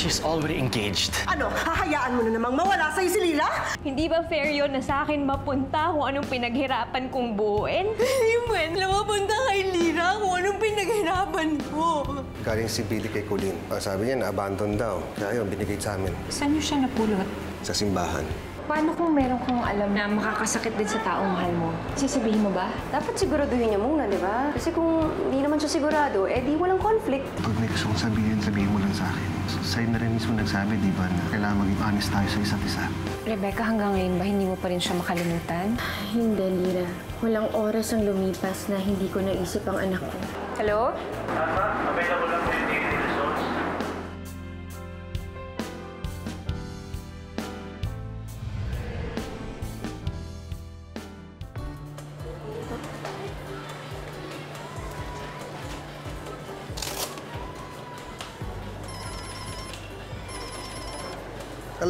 she's already engaged. Ano, hahayaan mo na namang mawala sa'yo si Lila? Hindi ba fair yun na sa akin mapunta kung anong pinaghirapan kong buuin? Hindi man na mapunta kay Lira kung anong pinaghirapan ko. Galing si Billy kay Colleen. Ang sabi niya, na-abandon daw. Kaya yun, binigay sa amin. Saan niyo siya napulot? Sa simbahan. Paano kung meron kang alam na makakasakit din sa taong mahal mo? Sasabihin mo ba? Dapat siguraduhin niya muna, di ba? Kasi kung hindi naman siya sigurado, eh di walang conflict. Pag may gusto kong sabihin, sabihin mo lang sa akin. Sa'yo na rin mismo nagsabi, di ba, na kailangan maging honest tayo sa isa't isa. Rebecca, hanggang ngayon ba hindi mo pa rin siya makalimutan? Hindi, Lira. Walang oras ang lumipas na hindi ko naisip ang anak ko. Hello?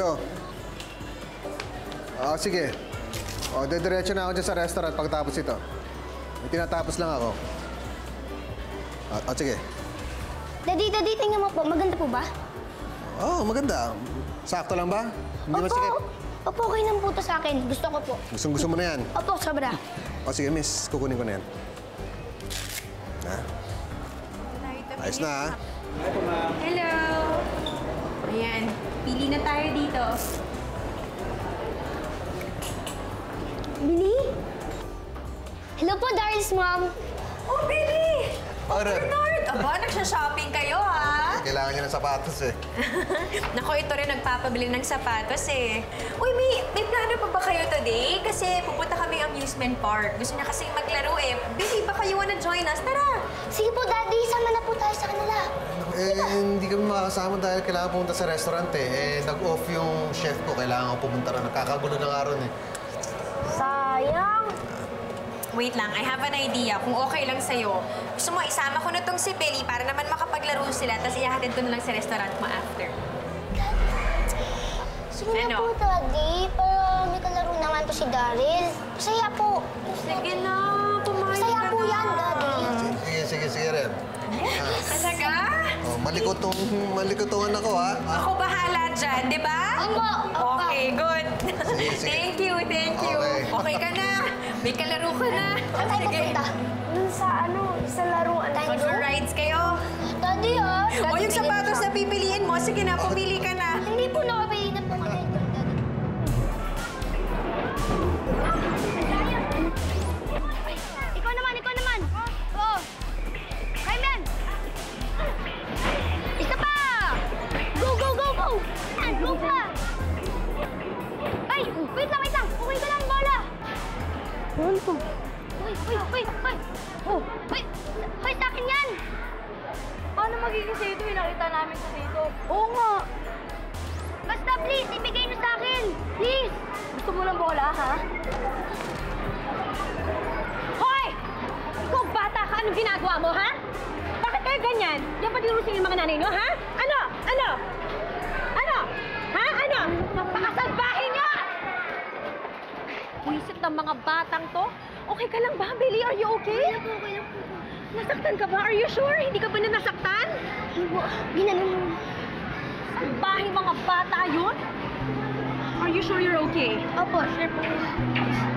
Hello? Oo, sige. O, dediretso na ako dyan sa restaurant pagkatapos ito. May tinatapos lang ako. O, o, sige. Daddy, daddy, tingnan mo po. Maganda po ba? Oo, maganda. Sakto lang ba? Hindi Opo. masikip. Opo, okay lang po to sa akin. Gusto ko po. Gustong gusto mo na yan. Opo, sobra. O sige, miss. Kukunin ko na yan. Ha? Ayos na, ha? Hello! Ayan, dito. Billy? Hello po, Daryl's mom. Oh, Billy! Para. Bernard! Aba, nagsha-shopping kayo, ha? Kailangan niya ng sapatos, eh. Nako, ito rin nagpapabili ng sapatos, eh. Uy, may, may plano pa ba kayo today? Kasi pupunta kami amusement park. Gusto niya kasi maglaro, eh. Billy, baka you wanna join us? Tara! Sige po, Daddy. Sama na po tayo sa kanila. Eh, hindi kami makakasama dahil kailangan pumunta sa restaurant, eh. Eh, nag-off yung chef ko. Kailangan ko pumunta na. Nakakagulo na nga ron, eh. Sayang. Wait lang, I have an idea. Kung okay lang sa'yo, gusto mo isama ko na tong si Billy para naman makapaglaro sila, tapos ihahatid ko na lang sa restaurant mo after. Sige na Ano? po, Daddy. Pero may kalaro naman to si Daryl. Masaya po. Sige na, Talaga? Oh, malikot tong, malikot tong anak ko, ha? Ako bahala dyan, di ba? Opo. Okay, good. Sige, sige. thank you, thank you. Okay. Okay ka na. May kalaro ka na. Saan tayo Sige. pupunta? Dun sa ano, sa laruan. Tayo Mag-rides kayo. Daddy, ah. O Daddy, yung sapatos na pipiliin mo, sige na, pumili ka na. To? Uy, uy, uy, uy. Oh, uy. Uy, sa akin yan. Paano magiging sa'yo ito? Nakita namin sa dito. Oo nga. Basta please, ibigay niyo sa akin. Please. Gusto mo ng bola, ha? Hoy! Ikaw bata ka, anong ginagawa mo, ha? Bakit kayo ganyan? Yan pa dinurusin yung mga nanay nyo, ha? Ano? Ano? Wisit ng mga batang to? Okay ka lang ba, Billy? Are you okay? Kaya po, kaya po. Nasaktan ka ba? Are you sure? Hindi ka ba na nasaktan? Hindi po. Ginanong. Salbahe mga bata yun? Are you sure you're okay? Opo, sure po.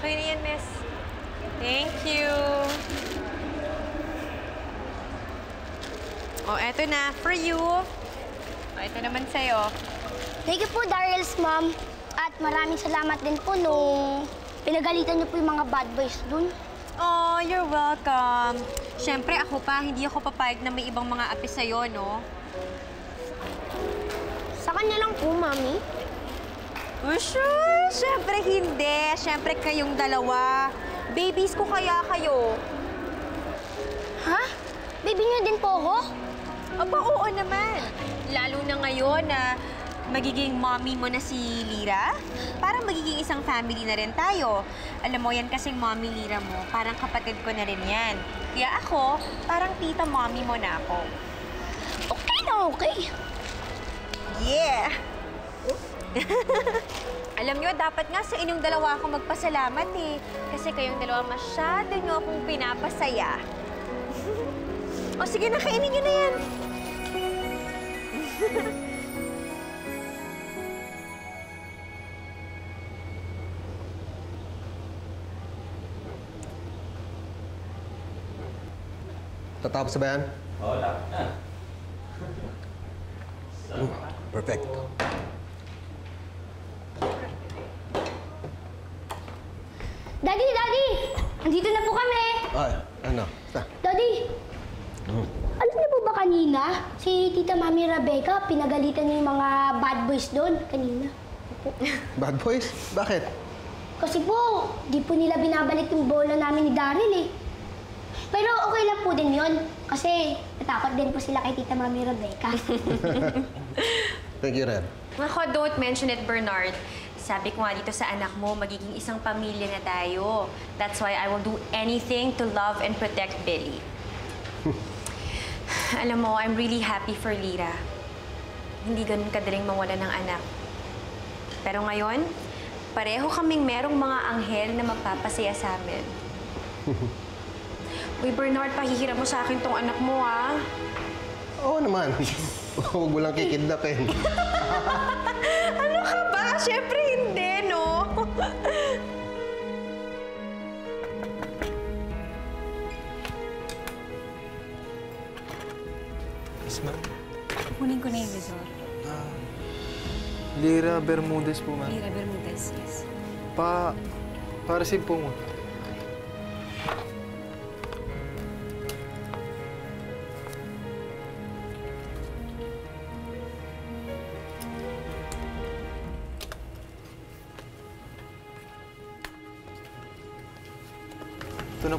Okay na yan, miss. Thank you. Oh, eto na. For you. Oh, eto naman sa'yo. Thank you po, Daryl's mom. At maraming salamat din po nung pinagalitan niyo po yung mga bad boys dun. Oh, you're welcome. Siyempre, ako pa, hindi ako papayag na may ibang mga api sa'yo, no? Sa kanya lang po, mami. Sure. Siyempre, hindi. Siyempre, kayong dalawa. Babies ko kaya kayo. Ha? Baby niyo din po ako? Aba, oo naman. Lalo na ngayon na magiging mommy mo na si Lira. Parang magiging isang family na rin tayo. Alam mo, yan kasing mommy Lira mo. Parang kapatid ko na rin yan. Kaya ako, parang tita mommy mo na ako. Okay na! okay. Yeah! Alam nyo, dapat nga sa inyong dalawa ako magpasalamat eh. Kasi kayong dalawa masyado nyo akong pinapasaya. o sige, nakainin nyo na yan. Tatapos ba yan? Wala na. Perfect. Daddy, Daddy! Andito na po kami! Ay, ano? Basta. Daddy! Alam niyo po ba kanina, si Tita Mami Rebecca, pinagalitan niya yung mga bad boys doon kanina. Bad boys? Bakit? Kasi po, di po nila binabalik yung bola namin ni Daryl eh. Pero okay lang po din yun. Kasi natakot din po sila kay Tita Mami Rebecca. Thank you, Ren. Ako, don't mention it, Bernard. Sabi ko nga dito sa anak mo, magiging isang pamilya na tayo. That's why I will do anything to love and protect Billy. Alam mo, I'm really happy for Lira. Hindi ganun kadaling mawala ng anak. Pero ngayon, pareho kaming merong mga anghel na magpapasaya sa amin. Uy, Bernard, pahihiram mo sa akin tong anak mo, ah. Oo naman. Huwag mo lang kikidnapin. Ano ka ba? Siyempre hindi, no? Yes, ma'am. Kunin ko na yung resort. Lira Bermudez po, ma'am. Lira Bermudez, yes. Pa... Pa-receive po mo.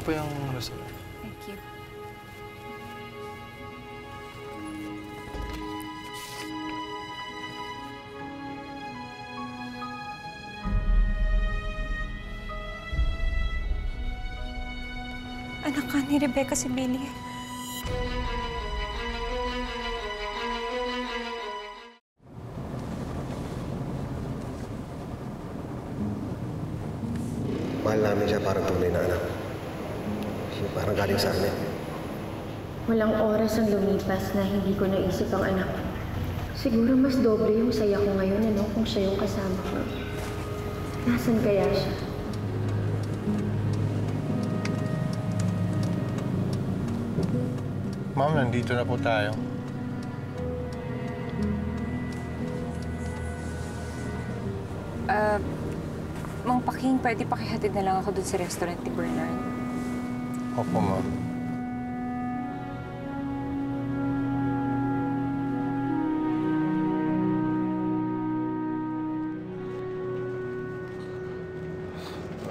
Po yung result. Thank you. Anak ka ni Rebecca si Billy. Mahal namin siya parang tunay na anak. Siya parang galing sa amin. Walang oras ang lumipas na hindi ko naisip ang anak ko. Siguro mas doble yung saya ko ngayon ano, kung siya yung kasama ko. Nasaan kaya siya? Ma'am, nandito na po tayo. Mang Paking, pwede pakihatid na lang ako dun sa restaurant ni Bernard. Opo, ma'am.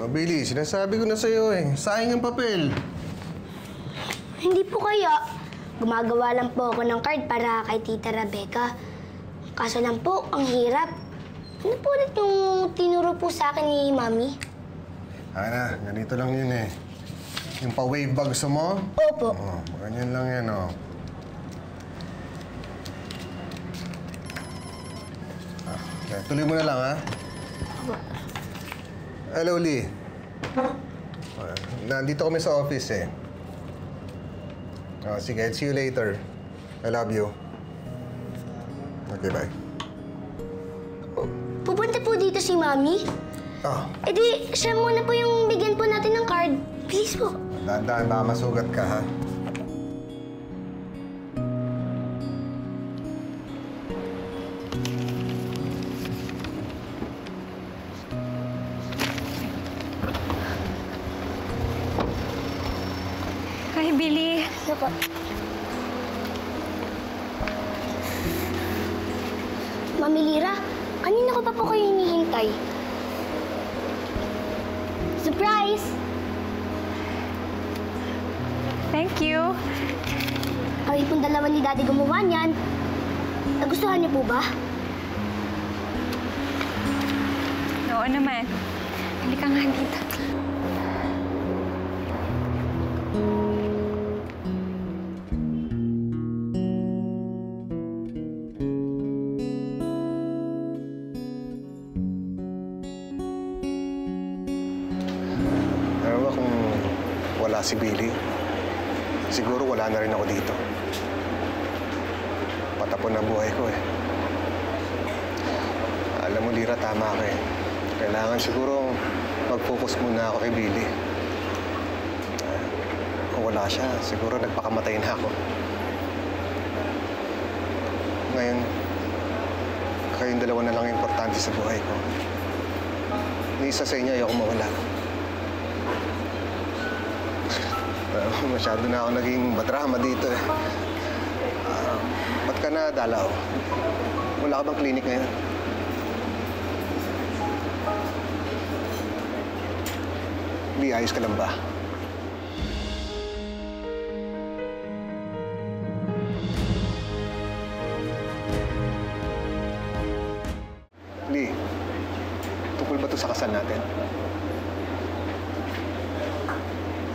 Oh, Billy, sinasabi ko na sa'yo eh. Sayang ang papel. Hindi po kaya. Gumagawa lang po ako ng card para kay Tita Rebecca. Kaso lang po, ang hirap. Ano po ulit yung tinuro po sa akin ni Mami? Ana, ganito lang yun eh. Yung pa-wave ba gusto mo? Opo. Oh, ganyan lang yan oh. Ah, okay, tuloy mo na lang ha. Hello, Lee. Ah, nandito kami sa office eh. Ah, sige, see you later. I love you. Okay, bye. Pupunta po dito si Mami. Ah, E di, siya muna po yung bigyan po natin ng card. Please po. Dahan-dahan baka masugat ka ha. Hi, Billy. Ano po? Mami Lira, kanina ko pa po kayo hinihintay. Surprise! Thank you. Kami pong dalawa ni Daddy gumawa niyan. Nagustuhan niyo po ba? Oo naman. Halika nga dito. Ewan kung wala si Billy siguro wala na rin ako dito. Patapon na buhay ko eh. Alam mo, Lira, tama ka eh. Kailangan siguro mag-focus muna ako kay Billy. Ah, kung wala siya, siguro nagpakamatay na ako. Ngayon, kayong dalawa na lang ang importante sa buhay ko. Ni isa sa inyo ayoko mawala. Ah, masyado na ako naging madrama dito eh. Ah, ba't ka na dalaw? Wala ka bang clinic ngayon? Lee, ayos ka lang ba? Lee, tungkol ba to sa kasal natin?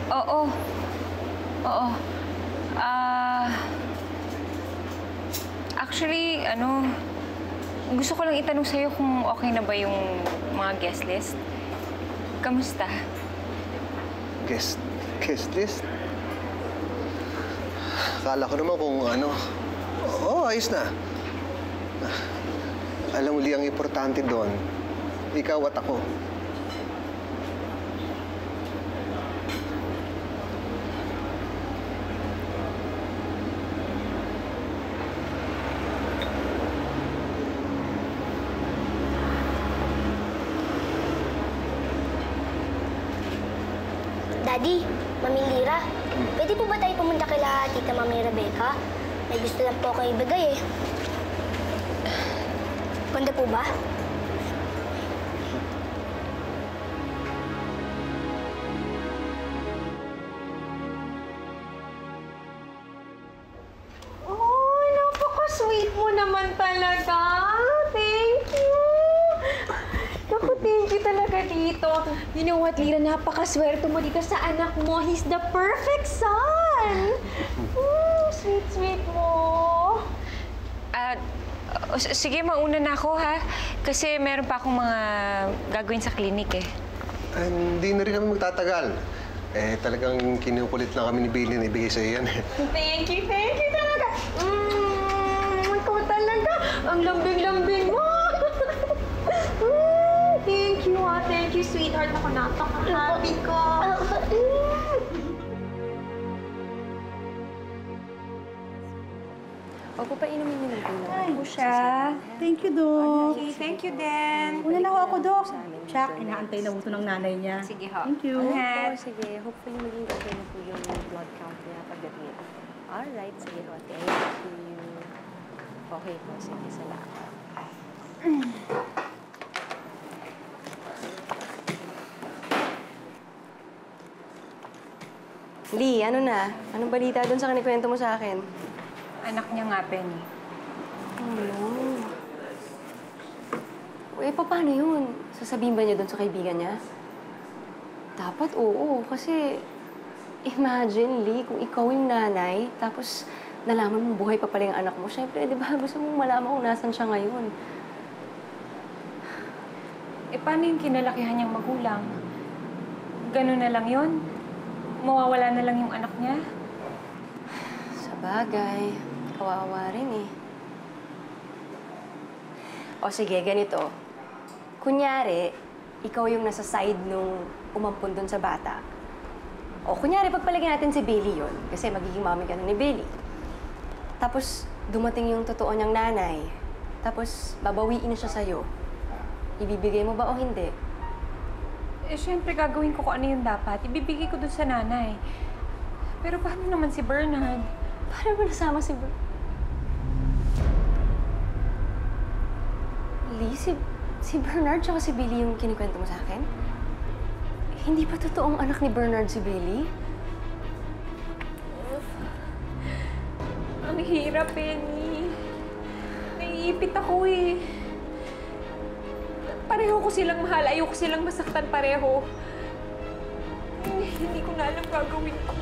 Oo. Oo. Ah... actually, ano... Gusto ko lang itanong sa'yo kung okay na ba yung mga guest list. Kamusta? Guest, guest list? Akala ko naman kung ano. Oo, ayos na. Alam mo, Lee, ang importante doon, ikaw at ako. Daddy, Mami Lira, pwede po ba tayo pumunta kila Tita Mami Rebecca? May gusto lang po kayo ibigay eh. Ganda po ba? You know what, Lira? Napakaswerte mo dito sa anak mo. He's the perfect son. Mm, sweet, sweet mo. At, s- sige, mauna na ako, ha? Kasi meron pa akong mga gagawin sa klinik, eh. Hindi na rin kami magtatagal. Eh, talagang kinukulit lang kami ni Billy na ibigay sa iyan. eh. Thank you, thank you talaga. Mm, ikaw talaga. Ang lambing-lambing mo. Thank you, ah. Thank you, sweetheart. Ako, napaka-happy ko. Opo, painumin niyo ng tulong. Ay, po siya. Thank you, Dok. Okay, thank you, Dan. Una na ho ako, Dok. Check, inaantay na buto ng nanay niya. Sige, ho. Thank you. Opo, sige. Hopefully maging okay na po yung blood count niya pagdating. Alright, sige ho. Thank you. Okay po, sige. Salamat. Lee, ano na? Anong balita doon sa kinikwento mo sa akin? Anak niya nga, Penny. Oh, no. Eh, paano yun? Sasabihin ba niya doon sa kaibigan niya? Dapat oo, kasi imagine, Lee, kung ikaw yung nanay, tapos nalaman mo buhay pa pala yung anak mo, syempre, di ba, gusto mong malaman kung nasan siya ngayon. Eh, paano yung kinalakihan niyang magulang? Ganun na lang yun? Mawawala na lang yung anak niya? Sa bagay, kawawa rin eh. O sige, ganito. Kunyari, ikaw yung nasa side nung umampun dun sa bata. O kunyari, pagpalagyan natin si Billy yon kasi magiging mami ka ni Billy. Tapos, dumating yung totoo niyang nanay. Tapos, babawiin na siya sa'yo. Ibibigay mo ba o hindi? Eh, syempre, gagawin ko kung ano yung dapat. Ibibigay ko dun sa nanay. Pero paano naman si Bernard? Paano mo nasama si Ber... Lee, si, si Bernard tsaka si Billy yung kinikwento mo sa akin? Hindi pa totoong anak ni Bernard si Billy? Ang hirap, Penny. Naiipit ako eh. Pareho ko silang mahal. Ayoko silang masaktan pareho. Eh, Hindi ko na alam gagawin ko.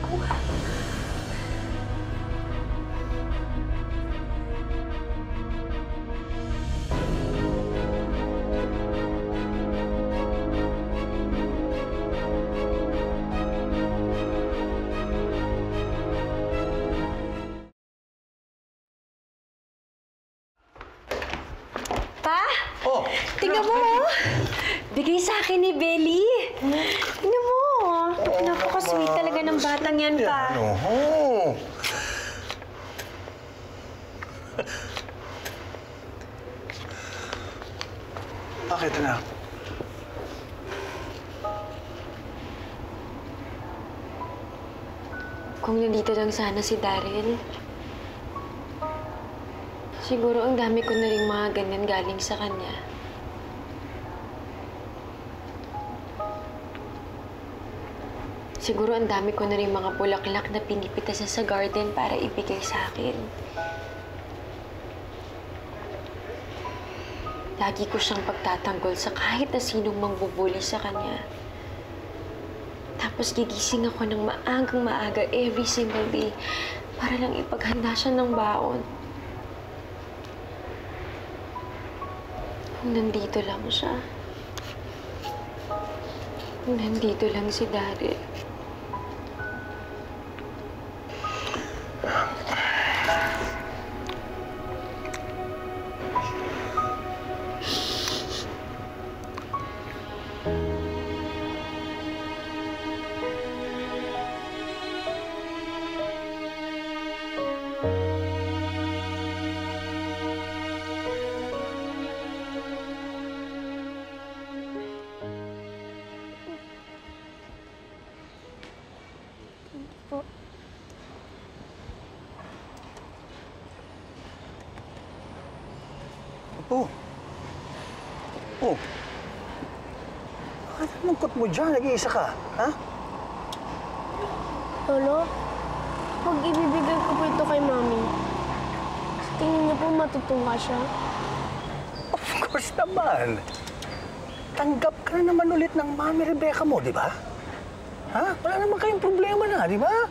Ng batang yan pa. Ano? Oh! Bakit, anak? Kung nandito lang sana si Daryl, siguro ang dami ko na rin mga ganyan galing sa kanya. Siguro ang dami ko na rin mga bulaklak na pinipitasan sa garden para ibigay sa akin. Lagi ko siyang pagtatanggol sa kahit na sinong mangbubuli sa kanya. Tapos gigising ako ng maagang maaga every single day para lang ipaghanda siya ng baon. Kung nandito lang siya. Kung nandito lang si Daryl. Lungkot mo dyan? Nag-iisa ka, ha? Lolo, pag ibibigay ko po ito kay Mami, tingin niyo po matutuwa siya? Of course naman. Tanggap ka na naman ulit ng Mami Rebecca mo, di ba? Ha? Wala naman kayong problema na, di ba?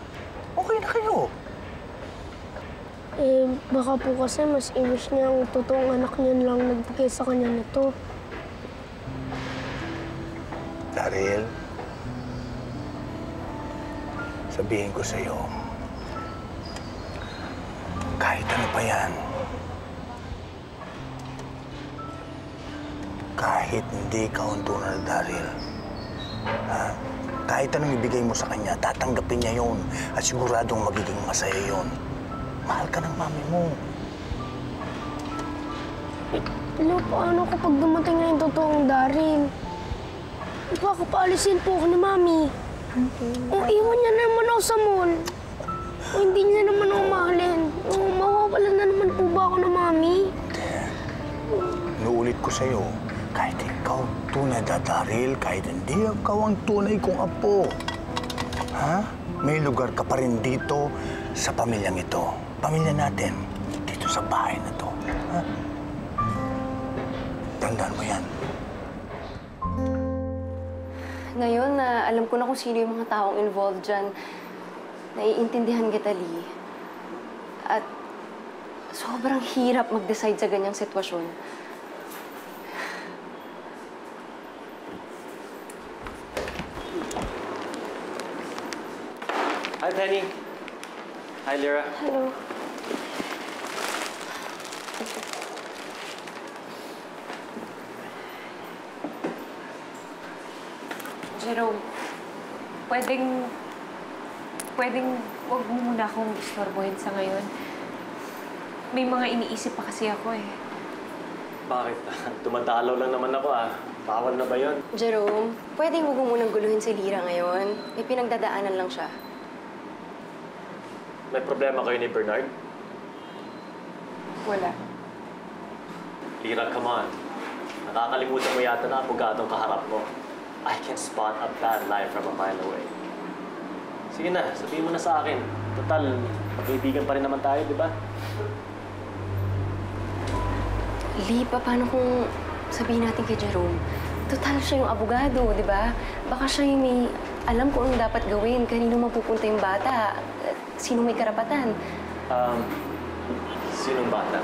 Okay na kayo. Eh, baka po kasi mas i-wish niya ang totoong anak niya lang nagbigay sa kanya nito. Daryl, sabihin ko sa'yo, kahit ano pa yan, kahit hindi ka ang tunay na Daryl, ha? kahit anong ibigay mo sa kanya, tatanggapin niya yon at siguradong magiging masaya yon. Mahal ka ng mami mo. Lolo, paano kapag dumating na yung totoong Daryl? Baka paalisin po ako ni Mami. O iwan niya naman ako sa mall. O hindi niya naman ako mahalin. O mawawalan na naman po ba ako ng Mami? Inuulit ko sa'yo, kahit ikaw tunay na Daryl, kahit hindi ikaw ang tunay kong apo, ha? May lugar ka pa rin dito sa pamilyang ito. Pamilya natin, dito sa bahay na to. Ha? Tandaan mo yan. Ngayon na alam ko na kung sino yung mga taong involved dyan, naiintindihan kita, Lee. At sobrang hirap mag-decide sa ganyang sitwasyon. Hi, Penny. Hi, Lyra. Hello. Jerome, pwedeng... Pwedeng wag mo muna akong istorbohin sa ngayon. May mga iniisip pa kasi ako eh. Bakit? Tumatalo lang naman ako ah. Bawal na ba yun? Jerome, pwedeng huwag mo munang guluhin si Lira ngayon. May pinagdadaanan lang siya. May problema kayo ni Bernard? Wala. Lyra, come on. Nakakalimutan mo yata na abogadong kaharap mo. I can spot a bad lie from a mile away. Sige na, sabihin mo na sa akin. Total, magkaibigan pa rin naman tayo, di ba? Lee, pa, paano kung sabihin natin kay Jerome? Total siya yung abogado, di ba? Baka siya yung may alam kung anong dapat gawin, kanino mapupunta yung bata, at sino may karapatan. Um, sinong bata?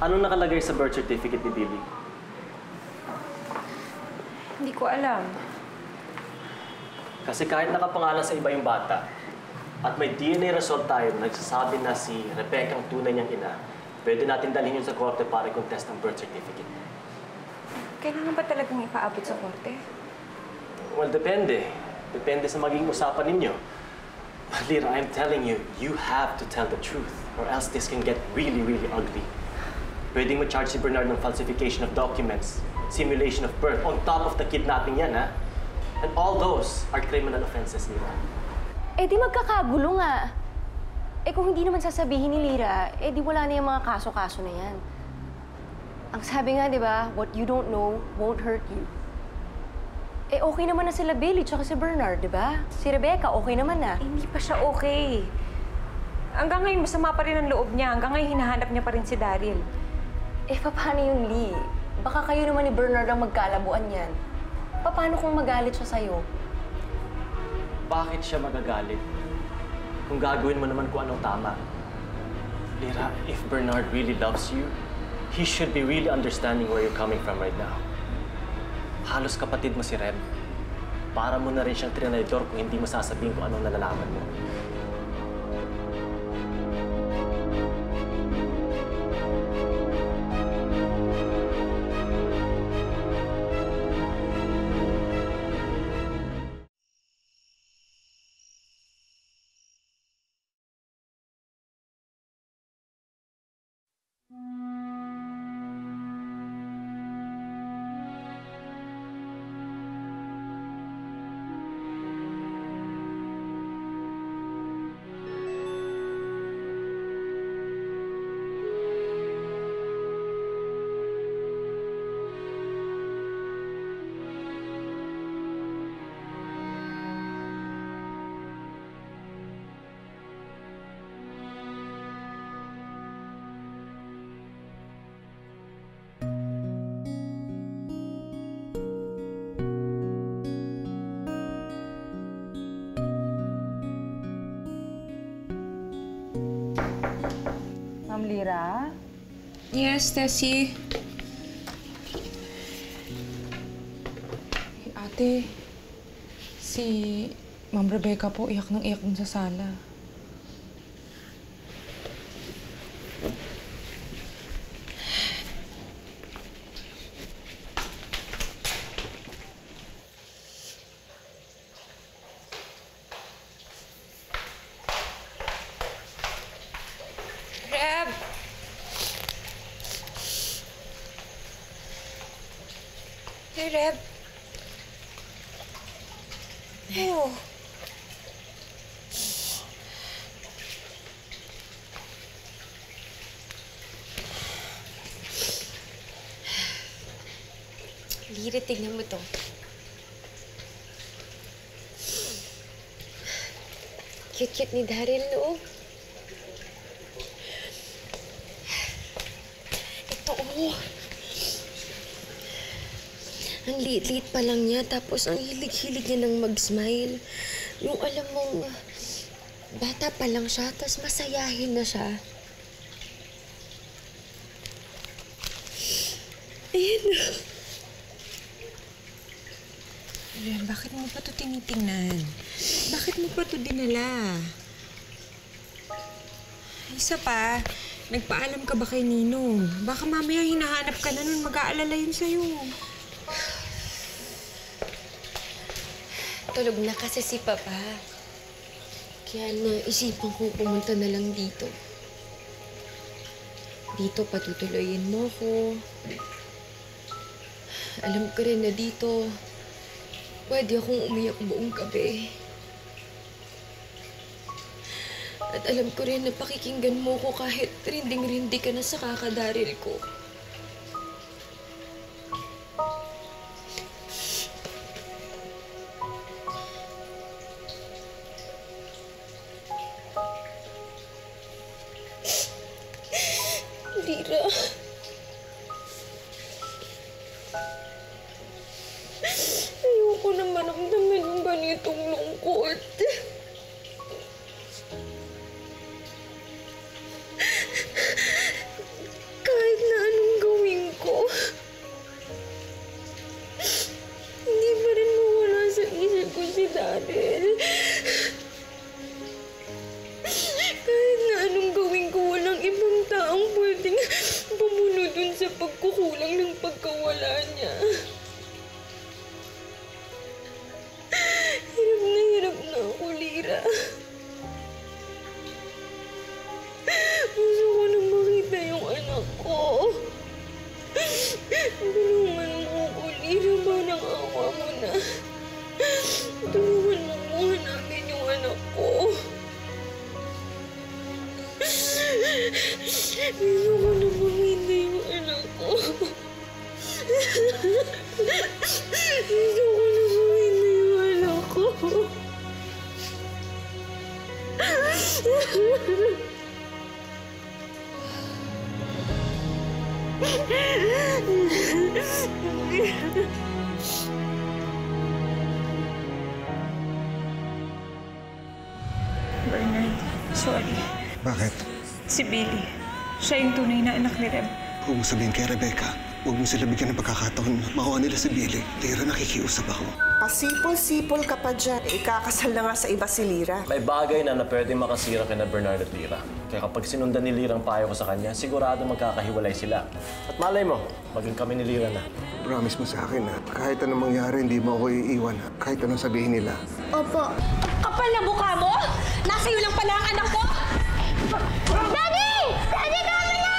Anong nakalagay sa birth certificate ni Billy? Hindi ko alam. Kasi kahit nakapangalan sa iba yung bata, at may DNA result tayo na nagsasabi na si Rebecca ang tunay niyang ina, pwede natin dalhin yun sa korte para i-contest ang birth certificate. Kailangan ba talagang ipaabot sa korte? Well, depende. Depende sa magiging usapan ninyo. Lira, I'm telling you, you have to tell the truth or else this can get really, really ugly. Pwedeng ma-charge si Bernard ng falsification of documents, simulation of birth, on top of the kidnapping yan, ha? And all those are criminal offenses, Lira. Eh di magkakagulo nga. Eh kung hindi naman sasabihin ni Lira, eh di wala na yung mga kaso-kaso na yan. Ang sabi nga, di ba, what you don't know won't hurt you. Eh okay naman na sila Billy tsaka si Bernard, di ba? Si Rebecca, okay naman na. Eh, hindi pa siya okay. Hanggang ngayon, masama pa rin ang loob niya. Hanggang ngayon, hinahanap niya pa rin si Daryl. Eh paano yung Lee? Baka kayo naman ni Bernard ang magkalabuan yan. Paano kung magalit siya sa'yo? Bakit siya magagalit? Kung gagawin mo naman kung anong tama. Lira, if Bernard really loves you, he should be really understanding where you're coming from right now. Halos kapatid mo si Reb. Para mo na rin siyang trinador kung hindi mo sasabihin kung anong nalalaman mo. Lira? Yes, Tessie. Ate, si Ma'am Rebecca po iyak ng iyak dun sa sala. Reb! Hey, Reb. Oh. Lira, tignan mo to. Cute-cute ni Daryl, no? Ito, oh. Ang liit-liit pa lang niya, tapos ang hilig-hilig niya ng mag-smile. Yung alam mong, bata pa lang siya, tapos masayahin na siya. Ayan, oh. Ren, bakit mo pa ito tinitingnan? Bakit mo pa ito dinala? Isa pa, nagpaalam ka ba kay Ninong? Baka mamaya hinahanap ka na nun, mag-aalala yun sa'yo. Tulog na kasi si Papa. Kaya naisipan ko pumunta na lang dito. Dito patutuloyin mo ko. Alam ko rin na dito, pwede akong umiyak buong gabi. At alam ko rin na pakikinggan mo ko kahit rinding-rindi ka na sa kakadaril ko. Lira. Ayoko na maramdaman yung ganitong lungkot. Tulungan mo muna namin yung anak ko. Hindi ko na mamina yung anak ko. Hindi ko na mamina yung anak ko. Yeah. Bakit? Si Billy. Siya yung tunay na anak ni Rem. Huwag mo sabihin kay Rebecca. Huwag mo sila bigyan ng pagkakataon na makuha nila si Billy. Tira, nakikiusap ako. Pasipol-sipol ka pa dyan. Ikakasal na nga sa iba si Lira. May bagay na na pwede makasira kina Bernard at Lira. Kaya kapag sinundan ni Lira ang payo ko sa kanya, sigurado magkakahiwalay sila. At malay mo, maging kami ni Lira na. Promise mo sa akin na kahit anong mangyari, hindi mo ako iiwan. Kahit anong sabihin nila. Opo. Kapal na mukha mo? Nasa iyo lang pala ang anak ko? Daddy! Daddy, come in!